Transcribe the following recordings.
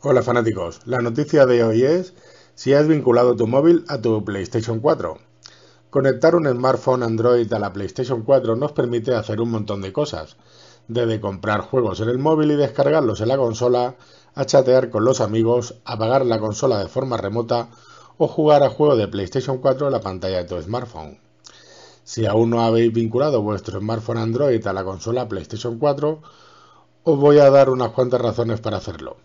Hola fanáticos, la noticia de hoy es si has vinculado tu móvil a tu PlayStation 4. Conectar un smartphone Android a la PlayStation 4 nos permite hacer un montón de cosas, desde comprar juegos en el móvil y descargarlos en la consola, a chatear con los amigos, apagar la consola de forma remota o jugar a juegos de PlayStation 4 en la pantalla de tu smartphone. Si aún no habéis vinculado vuestro smartphone Android a la consola PlayStation 4, os voy a dar unas cuantas razones para hacerlo.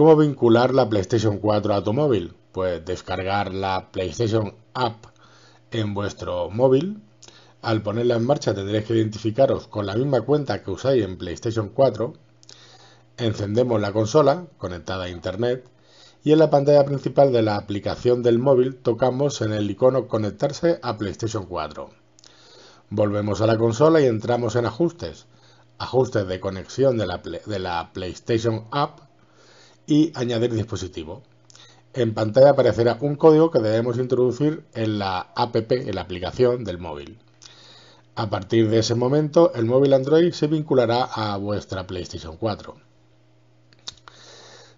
¿Cómo vincular la PlayStation 4 a tu móvil? Pues descargar la PlayStation App en vuestro móvil. Al ponerla en marcha tendréis que identificaros con la misma cuenta que usáis en PlayStation 4. Encendemos la consola conectada a Internet y en la pantalla principal de la aplicación del móvil tocamos en el icono Conectarse a PlayStation 4. Volvemos a la consola y entramos en Ajustes. Ajustes de conexión de la, de la PlayStation App y añadir dispositivo. En pantalla aparecerá un código que debemos introducir en la app, en la aplicación del móvil. A partir de ese momento, el móvil Android se vinculará a vuestra PlayStation 4.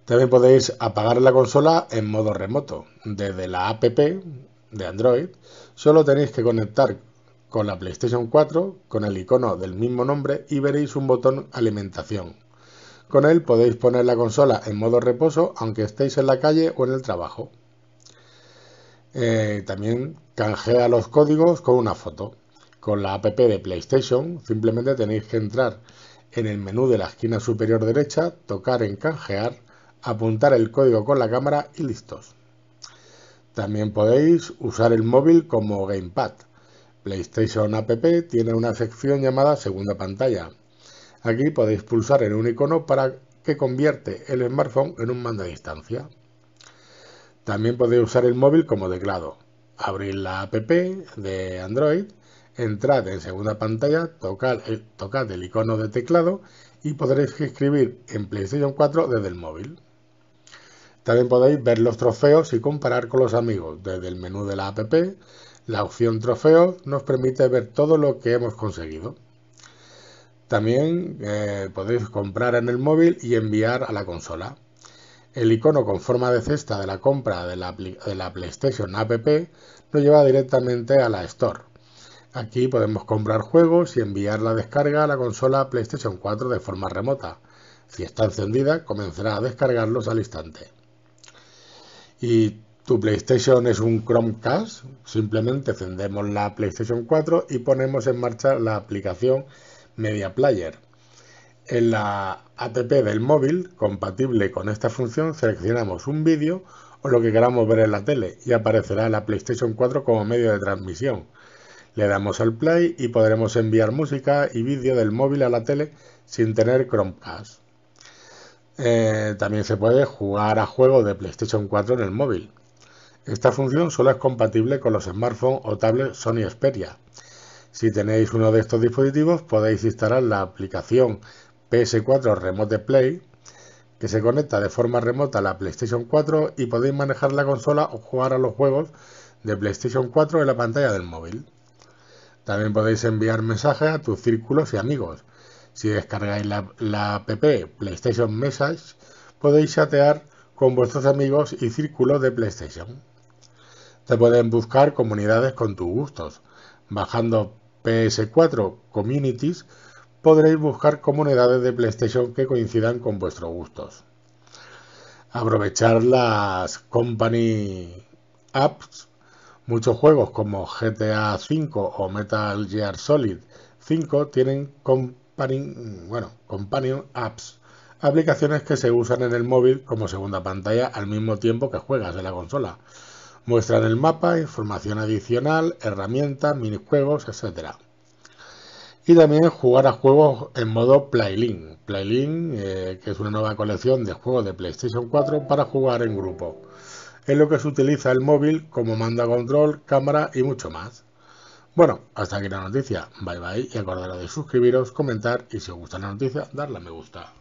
También podéis apagar la consola en modo remoto. Desde la app de Android, solo tenéis que conectar con la PlayStation 4 con el icono del mismo nombre y veréis un botón alimentación con él podéis poner la consola en modo reposo aunque estéis en la calle o en el trabajo. Eh, también canjea los códigos con una foto. Con la app de PlayStation simplemente tenéis que entrar en el menú de la esquina superior derecha, tocar en canjear, apuntar el código con la cámara y listos. También podéis usar el móvil como gamepad. PlayStation App tiene una sección llamada segunda pantalla, Aquí podéis pulsar en un icono para que convierte el smartphone en un mando a distancia. También podéis usar el móvil como teclado. Abrir la app de Android, entrad en segunda pantalla, tocad el, tocad el icono de teclado y podréis escribir en PlayStation 4 desde el móvil. También podéis ver los trofeos y comparar con los amigos. Desde el menú de la app, la opción trofeos nos permite ver todo lo que hemos conseguido. También eh, podéis comprar en el móvil y enviar a la consola. El icono con forma de cesta de la compra de la, de la PlayStation App nos lleva directamente a la Store. Aquí podemos comprar juegos y enviar la descarga a la consola PlayStation 4 de forma remota. Si está encendida, comenzará a descargarlos al instante. Y tu PlayStation es un Chromecast, simplemente encendemos la PlayStation 4 y ponemos en marcha la aplicación Media Player. En la app del móvil, compatible con esta función, seleccionamos un vídeo o lo que queramos ver en la tele y aparecerá la PlayStation 4 como medio de transmisión. Le damos al play y podremos enviar música y vídeo del móvil a la tele sin tener Chromecast. Eh, también se puede jugar a juegos de PlayStation 4 en el móvil. Esta función solo es compatible con los smartphones o tablets Sony Xperia. Si tenéis uno de estos dispositivos podéis instalar la aplicación PS4 Remote Play que se conecta de forma remota a la PlayStation 4 y podéis manejar la consola o jugar a los juegos de PlayStation 4 en la pantalla del móvil. También podéis enviar mensajes a tus círculos y amigos. Si descargáis la, app PlayStation Message podéis chatear con vuestros amigos y círculos de PlayStation. Te pueden buscar comunidades con tus gustos, bajando PS4 Communities podréis buscar comunidades de PlayStation que coincidan con vuestros gustos. Aprovechar las Company Apps. Muchos juegos como GTA V o Metal Gear Solid 5 tienen company, Companion Apps, aplicaciones que se usan en el móvil como segunda pantalla al mismo tiempo que juegas en la consola. Muestran el mapa, información adicional, herramientas, minijuegos, etc. Y también jugar a juegos en modo Playlink. Playlink, eh, que es una nueva colección de juegos de PlayStation 4 para jugar en grupo. Es lo que se utiliza el móvil como manda control, cámara y mucho más. Bueno, hasta aquí la noticia. Bye bye y acordaros de suscribiros, comentar y si os gusta la noticia, darle a me gusta.